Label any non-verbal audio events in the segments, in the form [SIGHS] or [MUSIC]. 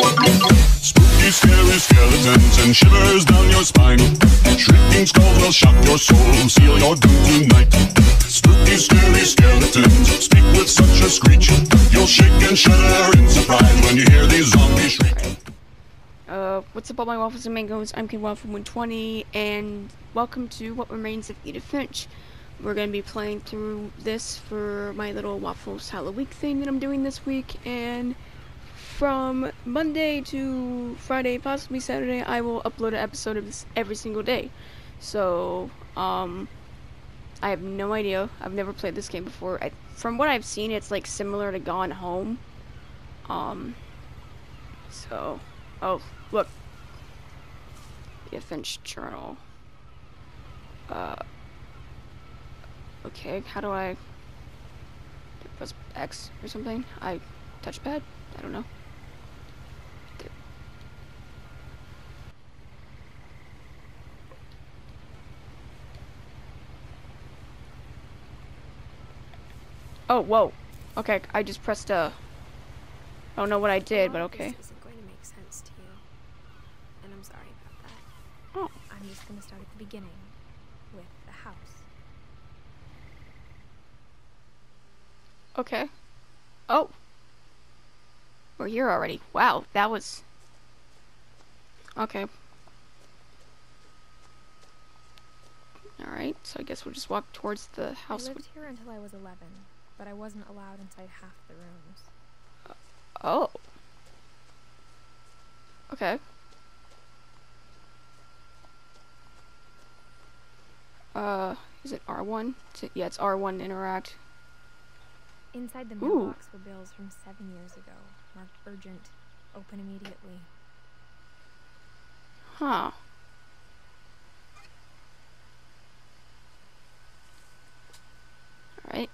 Spooky, scary skeletons and shivers down your spine. Shrieking skulls will shock your soul, seal your doom tonight. Spooky, scary skeletons speak with such a screech. You'll shake and shudder in surprise when you hear these zombies shriek. Uh, what's up all my waffles and mangoes? I'm Kid Waffle 120 and welcome to What Remains of Edith Finch. We're gonna be playing through this for my little Waffles Halloween thing that I'm doing this week and from Monday to Friday, possibly Saturday, I will upload an episode of this every single day. So, um, I have no idea. I've never played this game before. I, from what I've seen, it's like similar to Gone Home. Um, so, oh, look. The Finch Journal. Uh, okay, how do I press X or something? I touchpad? I don't know. Oh, whoa. Okay, I just pressed uh I don't know what I did, but okay. This isn't going to make sense to you. And I'm sorry about that. Oh. I'm just going to start at the beginning with the house. Okay. Oh. We're here already. Wow, that was... Okay. Alright, so I guess we'll just walk towards the house. I lived here until I was 11, but I wasn't allowed inside half the rooms. Oh. Okay. Uh, is it R1? Is it- yeah, it's R1 to interact. Inside the Ooh. mailbox were bills from seven years ago, marked urgent, open immediately. Huh. Alright.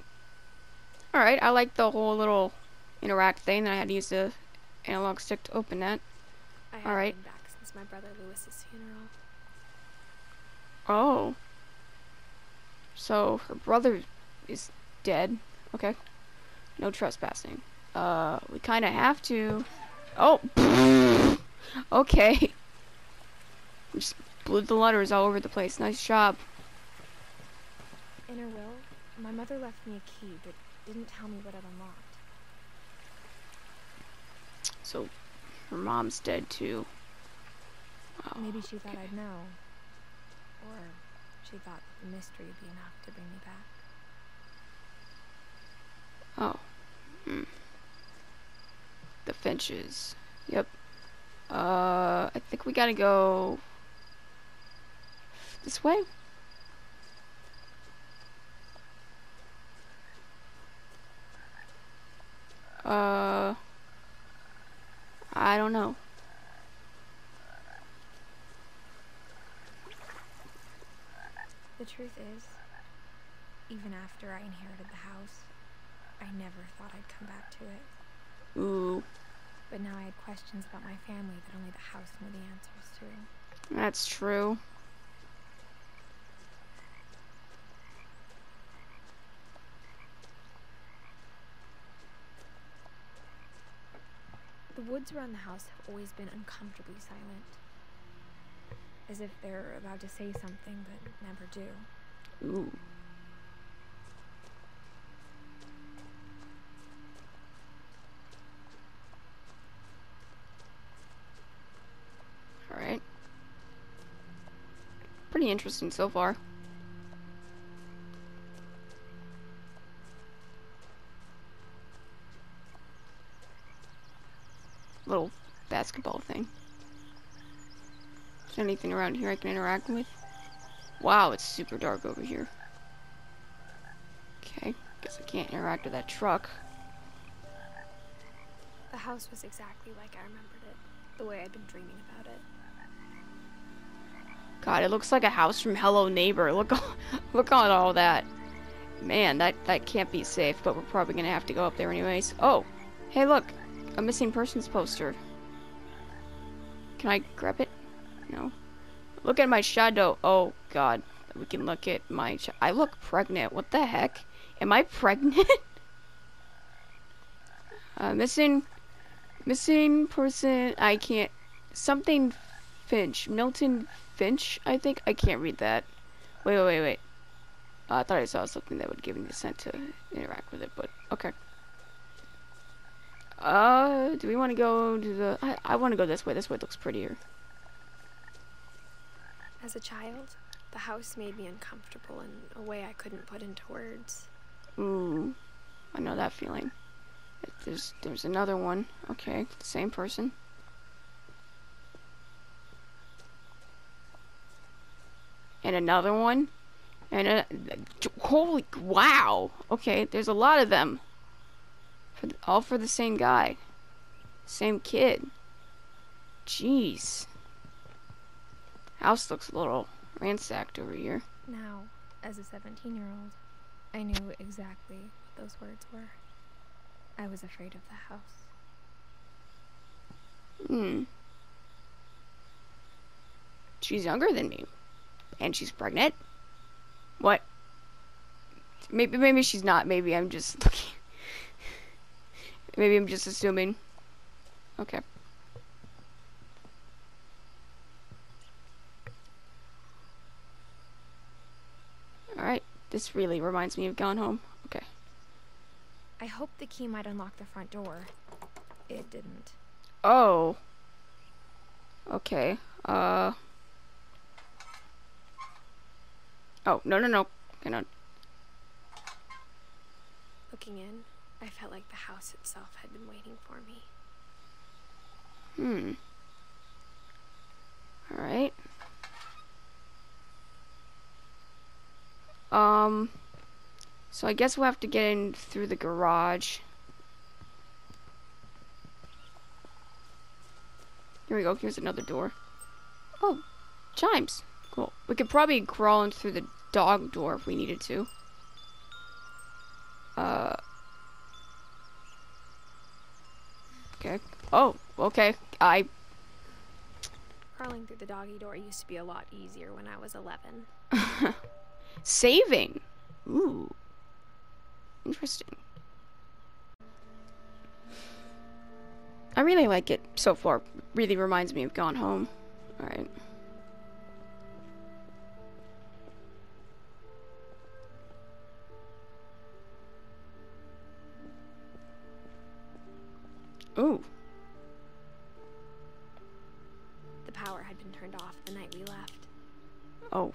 Alright, I like the whole little interact thing that I had to use the analog stick to open that. I haven't Alright. been back since my brother Lewis's funeral. Oh. So her brother is dead. Okay. No trespassing. Uh, we kind of have to. Oh. [LAUGHS] okay. We Just blew the letters all over the place. Nice job. In her will, my mother left me a key, but didn't tell me what it unlocked. So her mom's dead too. Wow. Maybe she thought I'd know. Or she thought the mystery would be enough to bring me back. Oh. Hmm. The Finches. Yep. Uh, I think we gotta go this way. Uh, I don't know. The truth is, even after I inherited the house, I never thought I'd come back to it. Ooh, But now I had questions about my family that only the house knew the answers to. that's true. The woods around the house have always been uncomfortably silent. As if they're about to say something but never do. Ooh. Alright. Pretty interesting so far. Thing. Is there anything around here I can interact with? Wow, it's super dark over here. Okay, guess I can't interact with that truck. The house was exactly like I remembered it, the way I'd been dreaming about it. God, it looks like a house from Hello Neighbor. Look, [LAUGHS] look at all that. Man, that that can't be safe. But we're probably gonna have to go up there anyways. Oh, hey, look, a missing persons poster. Can I grab it? No. Look at my shadow. Oh God, we can look at my. I look pregnant. What the heck? Am I pregnant? [LAUGHS] uh, missing Missing person. I can't. Something Finch. Milton Finch, I think. I can't read that. Wait, wait, wait, wait. Uh, I thought I saw something that would give me the scent to interact with it, but okay. Uh, do we want to go to the... I, I want to go this way. This way looks prettier. As a child, the house made me uncomfortable in a way I couldn't put into words. Ooh, I know that feeling. There's there's another one. Okay, same person. And another one. And a, holy wow. Okay, there's a lot of them. For the, all for the same guy. Same kid. Jeez. House looks a little ransacked over here. Now, as a 17 year old, I knew exactly what those words were. I was afraid of the house. Hmm. She's younger than me. And she's pregnant. What? Maybe maybe she's not. Maybe I'm just [LAUGHS] looking. Maybe I'm just assuming. Okay. Alright. This really reminds me of Gone Home. Okay. I hoped the key might unlock the front door. It didn't. Oh. Okay. Uh. Oh, no, no, no. Hang on. Looking in, I felt like the house itself had been waiting for me. Hmm. Alright. Um. So I guess we'll have to get in through the garage. Here we go. Here's another door. Oh, chimes. Cool. We could probably crawl in through the dog door if we needed to. Uh. Okay. Oh, okay. I. Crawling through the doggy door used to be a lot easier when I was 11. [LAUGHS] Saving. Ooh. Interesting. I really like it so far. Really reminds me of Gone Home. Alright. Ooh. The power had been turned off the night we left. Oh.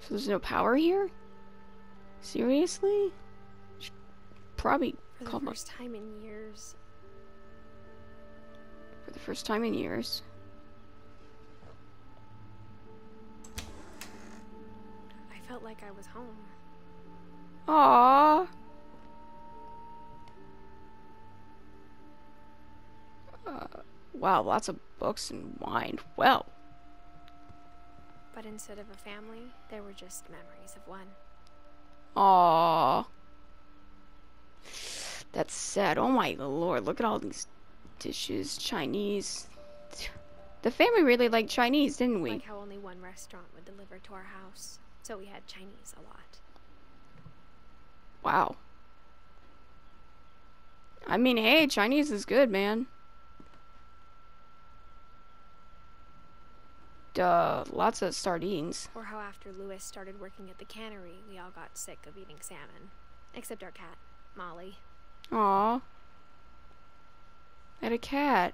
So there's no power here? Seriously? Should probably For the first time in years, for the first time in years. I felt like I was home. Aww. Wow, lots of books and wine. Well, But instead of a family, there were just memories of one. aww. That's sad. Oh my lord, look at all these dishes. Chinese. The family really liked Chinese, didn't we? Like how only one restaurant would deliver to our house. So we had Chinese a lot. Wow. I mean, hey, Chinese is good, man. Duh, lots of sardines. Or how after Lewis started working at the cannery, we all got sick of eating salmon. Except our cat, Molly. Aw. I had a cat.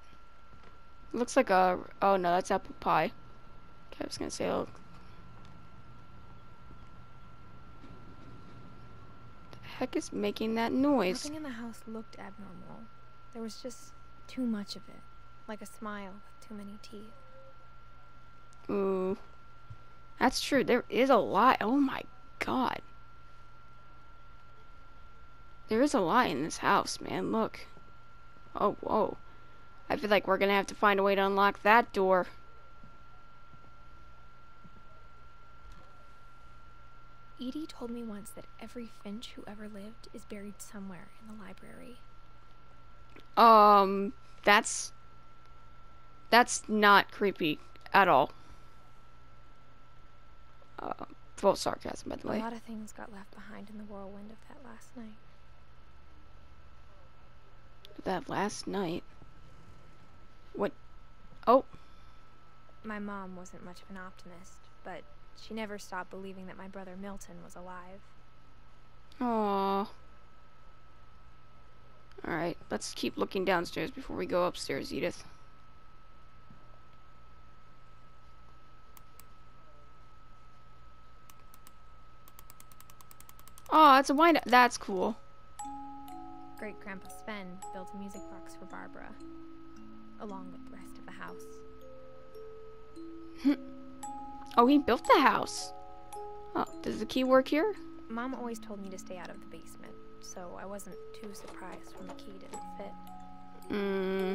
Looks like a. Oh no, that's apple pie. Okay, I was gonna say. Oh. The heck is making that noise? Nothing in the house looked abnormal. There was just too much of it. Like a smile with too many teeth. Ooh. That's true. There is a lot. Oh my god. There is a lot in this house, man. Look. Oh, whoa. I feel like we're gonna have to find a way to unlock that door. Edie told me once that every Finch who ever lived is buried somewhere in the library. Um, that's. That's not creepy at all. Uh, full sarcasm, by the way. A lot of things got left behind in the whirlwind of that last night. that last night. What? Oh, My mom wasn't much of an optimist, but she never stopped believing that my brother Milton was alive. Aww. Alright, let's keep looking downstairs before we go upstairs, Edith. Oh, it's a wind That's cool. Great Grandpa Sven built a music box for Barbara, along with the rest of the house. [LAUGHS] Oh, he built the house. Oh, does the key work here? Mom always told me to stay out of the basement, so I wasn't too surprised when the key didn't fit. Hmm.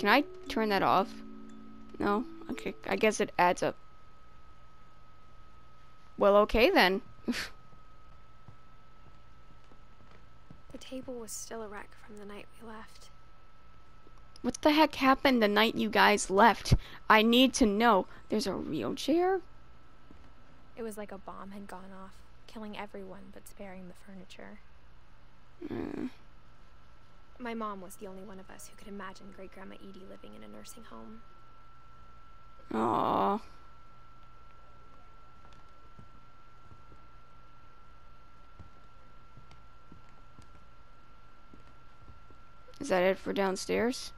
Can I turn that off? No? Okay, I guess it adds up. Well, okay then. [LAUGHS] The table was still a wreck from the night we left. What the heck happened the night you guys left? I need to know. There's a wheelchair? It was like a bomb had gone off, killing everyone but sparing the furniture. Mm. My mom was the only one of us who could imagine Great Grandma Edie living in a nursing home. Aww. Is that it for downstairs?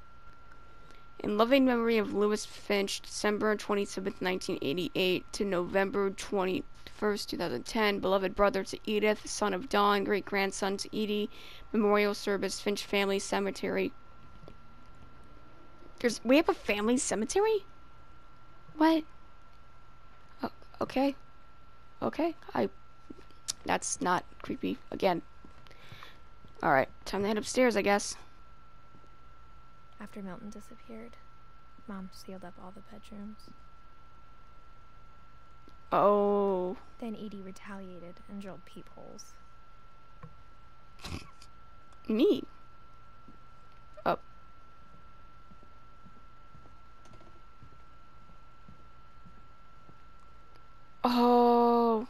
In loving memory of Lewis Finch, December 27th, 1988 to November 21st, 2010, beloved brother to Edith, son of Dawn, great grandson to Edie, memorial service, Finch Family Cemetery. There's, we have a family cemetery? What? Oh, okay. Okay. I. That's not creepy. Again. Alright, time to head upstairs, I guess. After Milton disappeared, Mom sealed up all the bedrooms. Oh. Then Edie retaliated and drilled peepholes. Me. Oh. Oh.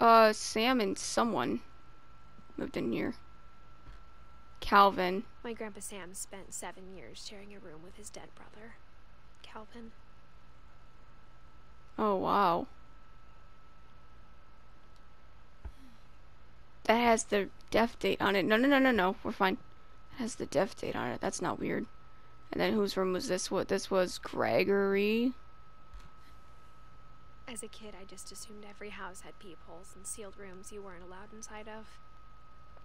Uh, Sam and someone moved in here. Calvin. My Grandpa Sam spent seven years sharing a room with his dead brother, Calvin. Oh, wow. That has the death date on it. No, no, no, no, no. We're fine. It has the death date on it. That's not weird. And then whose room was this? What? This was Gregory. As a kid, I just assumed every house had peepholes and sealed rooms you weren't allowed inside of.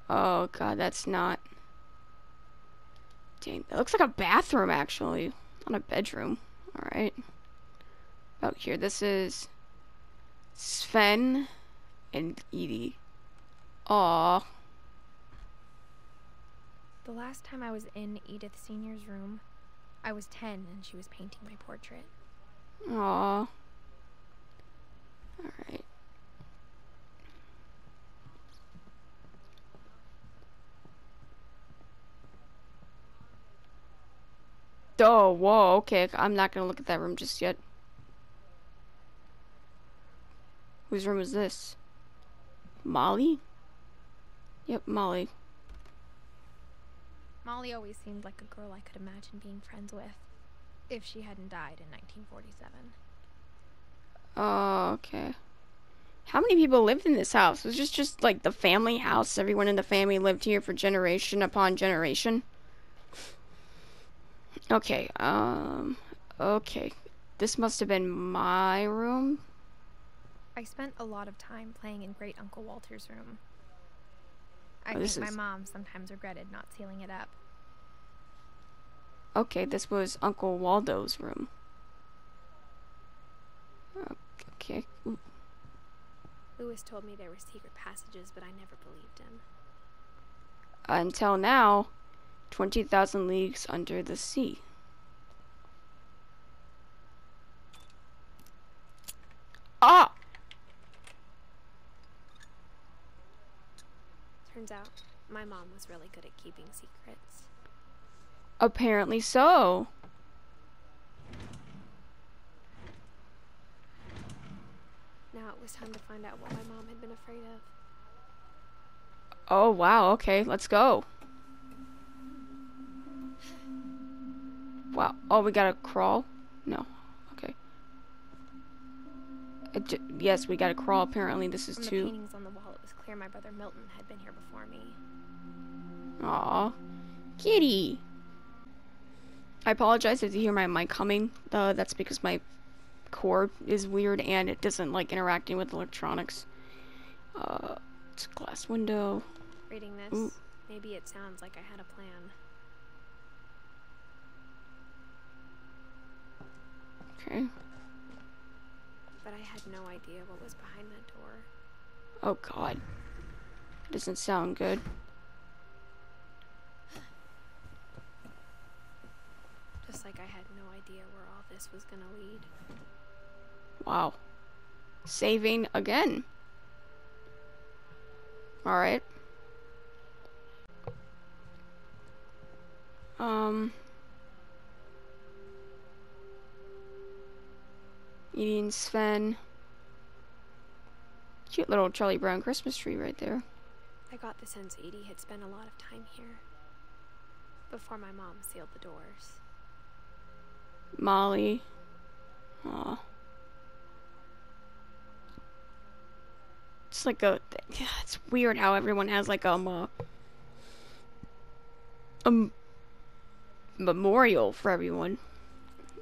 Oh, God, that's not. Dang, that looks like a bathroom, actually. Not a bedroom. Alright. Out here, this is Sven and Edie. Aw. The last time I was in Edith Senior's room, I was 10 and she was painting my portrait. Aw. Alright. Oh, whoa, okay. I'm not gonna look at that room just yet. Whose room is this? Molly? Yep, Molly. Molly always seemed like a girl I could imagine being friends with, if she hadn't died in 1947. Oh, okay. How many people lived in this house? Was this just like the family house? Everyone in the family lived here for generation upon generation? Okay, um, okay. This must have been my room. I spent a lot of time playing in Great Uncle Walter's room. I Oh, think my is- mom sometimes regretted not sealing it up. Okay, this was Uncle Waldo's room. Okay. Ooh. Lewis told me there were secret passages, but I never believed him. Until now, 20,000 Leagues Under the Sea. Ah! Turns out, my mom was really good at keeping secrets. Apparently so. Now it was time to find out what my mom had been afraid of. Oh, wow, okay, let's go. Wow. Oh, we gotta crawl? No. Okay. Uh, yes, we gotta crawl. Apparently, this is From the too. paintings on the wall, it was clear my brother Milton had been here before me. Aw. Kitty! I apologize if you hear my mic humming. Uh, that's because my cord is weird and it doesn't like interacting with electronics. Uh, it's a glass window. Reading this, Ooh. maybe it sounds like I had a plan. Okay. But I had no idea what was behind that door. Oh god. Doesn't sound good. Just like I had no idea where all this was gonna lead. Wow. Saving again. Alright. Um. Eating Sven. Cute little Charlie Brown Christmas tree right there. I got the sense Edie had spent a lot of time here. Before my mom sealed the doors. Molly. Aw. It's like a. yeah, It's weird how everyone has like um a m- memorial for everyone.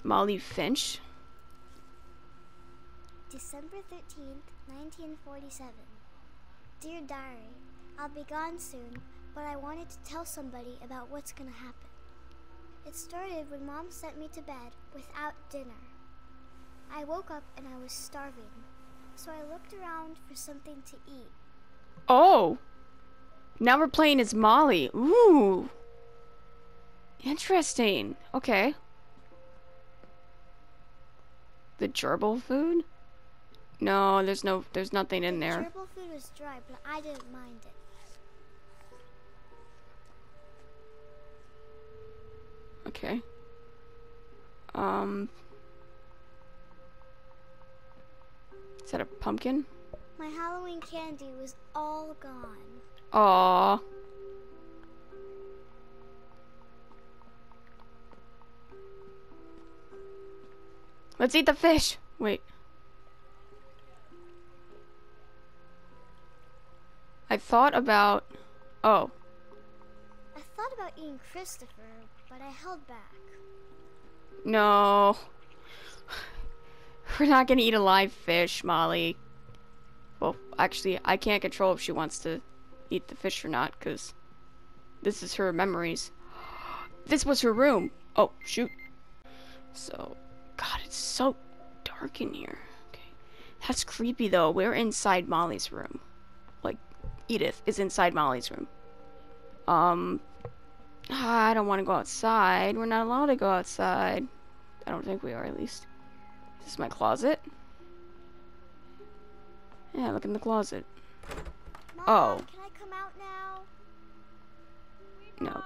Molly Finch. December 13th, 1947. Dear Diary, I'll be gone soon, but I wanted to tell somebody about what's gonna happen. It started when Mom sent me to bed without dinner. I woke up and I was starving, so I looked around for something to eat. Oh. Now we're playing as Molly. Ooh. Interesting. Okay. The gerbil food? No, there's no there's nothing in there. gerbil food was dry, but I didn't mind it. Okay. Um. Is that a pumpkin? My Halloween candy was all gone. Aw. Let's eat the fish. Wait. I thought about. Oh. I thought about eating Christopher, but I held back. No. [SIGHS] We're not gonna eat a live fish, Molly. Well, actually, I can't control if she wants to eat the fish or not, because this is her memories. [GASPS] This was her room. Oh, shoot. So, God, it's so dark in here. Okay. That's creepy, though. We're inside Molly's room. Edith is inside Molly's room. Um, I don't want to go outside. We're not allowed to go outside. I don't think we are, at least. Is this my closet? Yeah, look in the closet. Mom, Oh. can I come out now? No.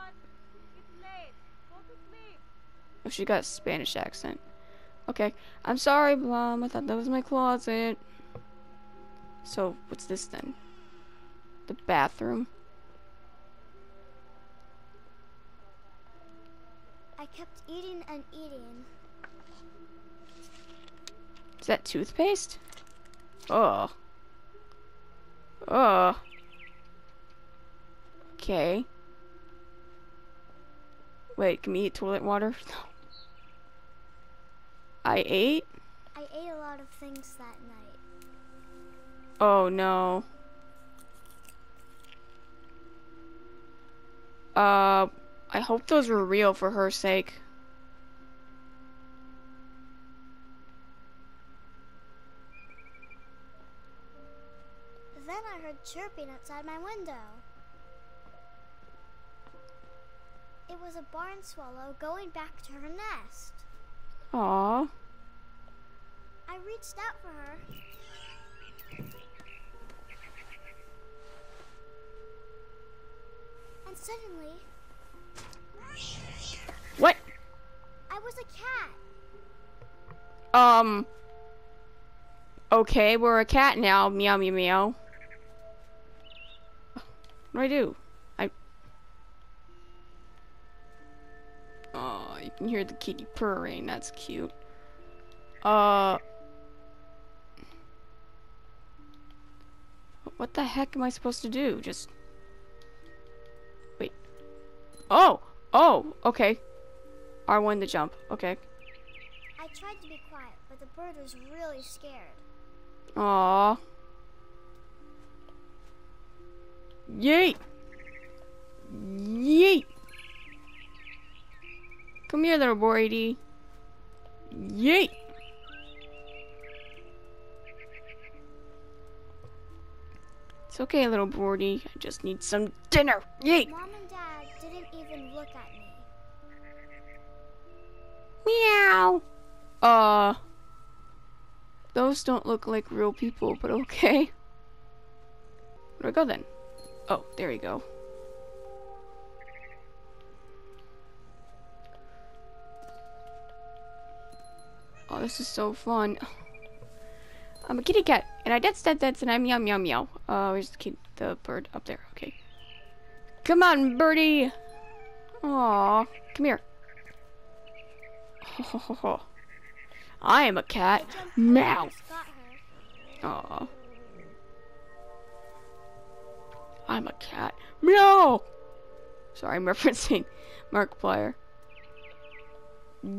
Oh, she got a Spanish accent. Okay. I'm sorry, Mom. I thought that was my closet. So, what's this then? The bathroom? I kept eating and eating. Is that toothpaste? Oh. Oh. Okay. Wait, can we eat toilet water? [LAUGHS] No. I ate? I ate a lot of things that night. Oh no. Uh, I hope those were real for her sake. Then I heard chirping outside my window. It was a barn swallow going back to her nest. Aw. I reached out for her. Suddenly, What? I was a cat. Um. Okay, we're a cat now. Meow, meow, meow. What do I do? I. Oh, you can hear the kitty purring. That's cute. Uh. What the heck am I supposed to do? Just. Oh! Oh! Okay. R1 to jump. Okay. I tried to be quiet, but the bird was really scared. Aww. Yeet! Yeet! Come here, little boy. Yeet! It's okay, little Bordy. I just need some dinner. Yeet! Mom and Dad didn't even look at me. Meow! Uh. Those don't look like real people, but okay. Where do I go then? Oh, there we go. Oh, this is so fun. I'm a kitty cat, and I did said that, and I'm meow meow meow. Uh, where's the kid, the bird up there? Okay. Come on, birdie. Aw, come here. [LAUGHS] I am a cat. Meow. Aw. I'm a cat. Meow! Sorry, I'm [LAUGHS] referencing Markiplier.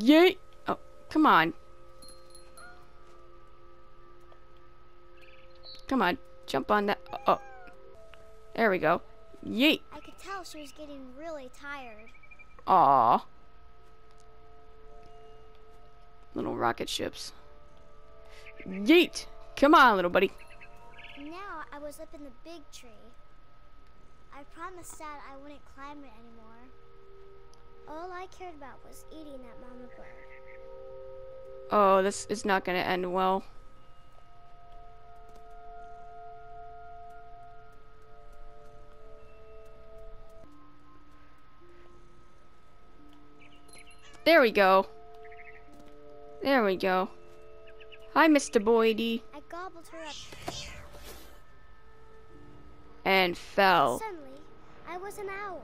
Yay. Oh, come on. Come on, jump on that. Oh. there we go. Yeet! I could tell she was getting really tired. Aw. Little rocket ships. Yeet! Come on, little buddy. Now I was up in the big tree. I promised Dad I wouldn't climb it anymore. All I cared about was eating that mama bird. Oh, this is not gonna end well. There we go. There we go. Hi, Mr. Boydie. I gobbled her up. And fell. Suddenly, I was an owl.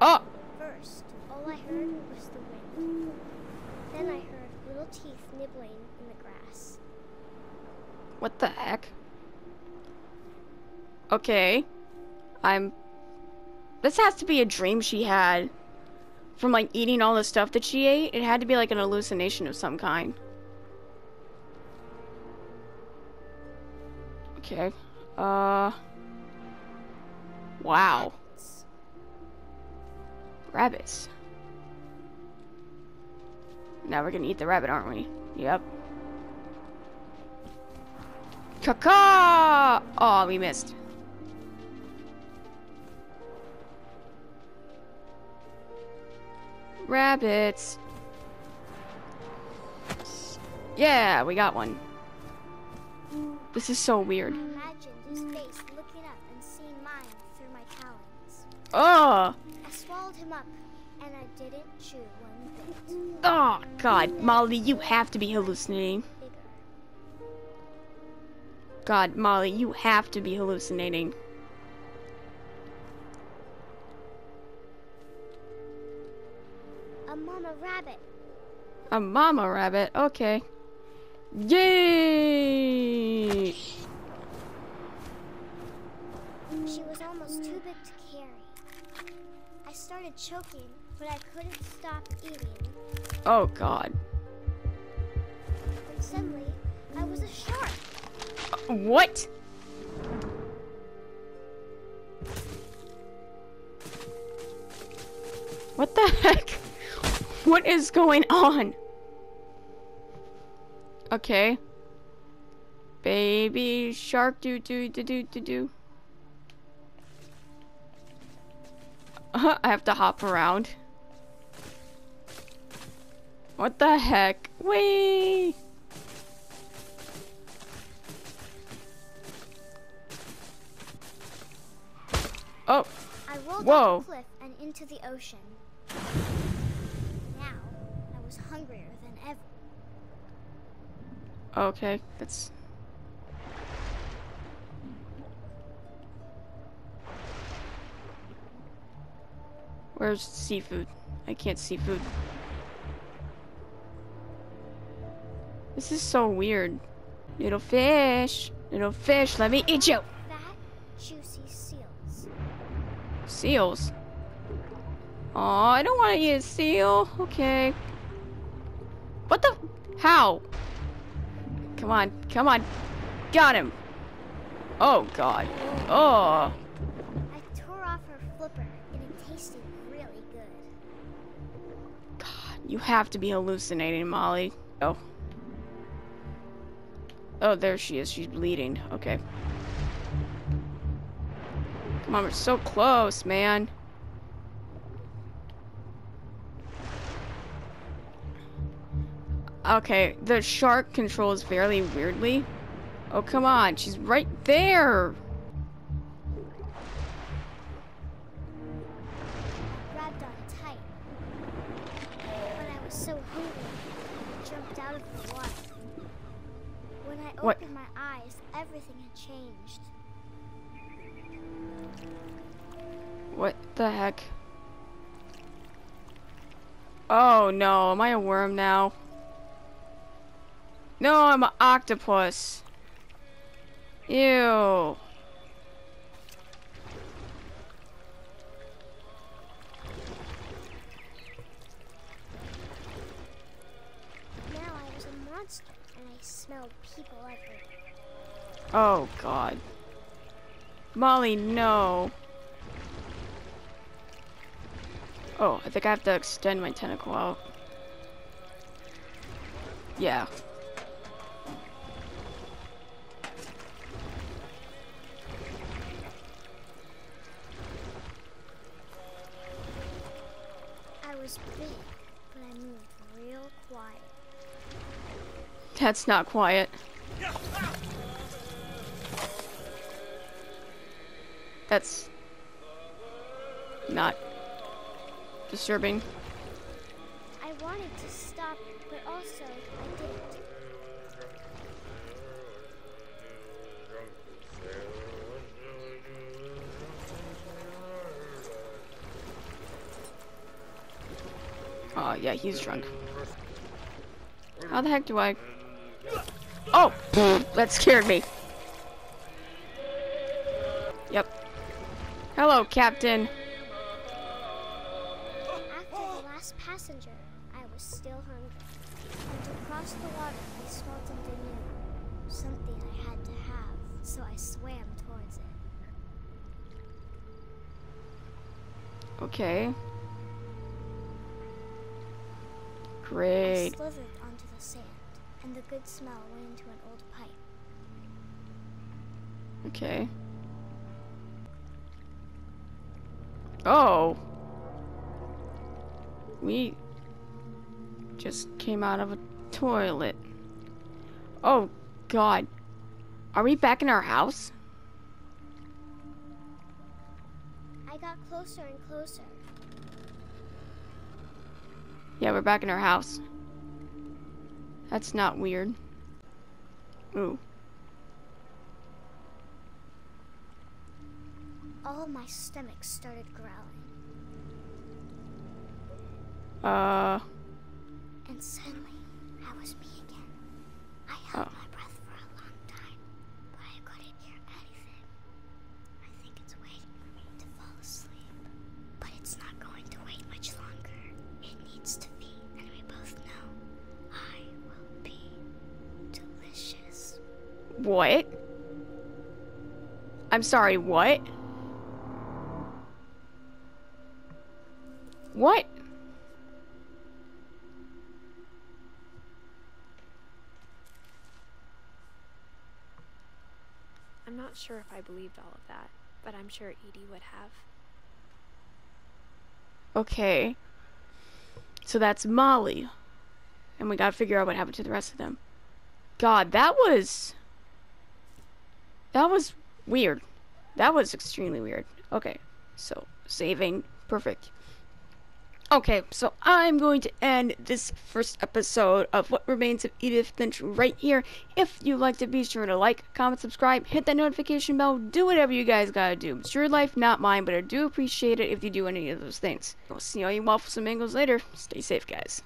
Oh! First, all I heard was the wind. Then I heard little teeth nibbling in the grass. What the heck? Okay. I'm. This has to be a dream she had. From like eating all the stuff that she ate. It had to be like an hallucination of some kind. Okay. Uh. Wow. Rabbits. Now we're gonna eat the rabbit, aren't we? Yep. Caca! Oh, we missed. Rabbits. Yeah, we got one. This is so weird. I imagined his face looking up and seeing mine through my talons. Oh, I swallowed him up, and I didn't chew one bit. oh, God, Molly, you have to be hallucinating. God, Molly, you have to be hallucinating. A mama rabbit, okay. Yay! She was almost too big to carry. I started choking, but I couldn't stop eating. Oh, God. And suddenly, I was a shark. What? What the heck? [LAUGHS] What is going on? Okay. Baby shark do do do do do do. Uh, [LAUGHS] I have to hop around. What the heck? Wee! Oh, I rolled Whoa. off the cliff and into the ocean. Now, I was hungrier. Oh, okay. That's Where's seafood? I can't see food. This is so weird. Little fish. Little fish, let me eat you. That juicy seals. Seals. Oh, I don't want to eat a seal. Okay. What the? How? Come on, come on. Got him. Oh, God. Oh. I tore off her flipper and it tasted really good. God, you have to be hallucinating, Molly. Oh. Oh, there she is. She's bleeding. Okay. Come on, we're so close, man. Okay, the shark controls fairly weirdly. Oh, come on. She's right there. Grabbed on tight. But I was so hungry, I jumped out of the water. When I What? opened my eyes, everything had changed. What the heck? Oh no, am I a worm now? No, I'm an octopus. Ew. Now I was a monster and I smelled people everywhere. Oh god. Molly, no. Oh, I think I have to extend my tentacle out. Yeah. That's not quiet. That's not disturbing. I wanted to stop, but also I didn't. Oh, yeah, he's drunk. How the heck do I... Oh! That scared me. Yep. Hello, Captain. Okay. Oh. We just came out of a toilet. Oh, God. Are we back in our house? I got closer and closer. Yeah, we're back in our house. That's not weird. Ooh. All my stomach started growling, Uh. and suddenly I was me again. I held Oh. my breath for a long time, but I couldn't hear anything. I think it's waiting for me to fall asleep, but it's not going to wait much longer. It needs to be, and we both know I will be delicious. What? I'm sorry, what? What? I'm not sure if I believed all of that, but I'm sure Edie would have. Okay. So that's Molly. And we gotta figure out what happened to the rest of them. God, that was. That was weird. That was extremely weird. Okay. So, saving. Perfect. Okay, so I'm going to end this first episode of What Remains of Edith Finch right here. If you liked it, be sure to like, comment, subscribe, hit that notification bell, do whatever you guys gotta do. It's your life, not mine, but I do appreciate it if you do any of those things. We'll see all you waffles and mangoes later. Stay safe, guys.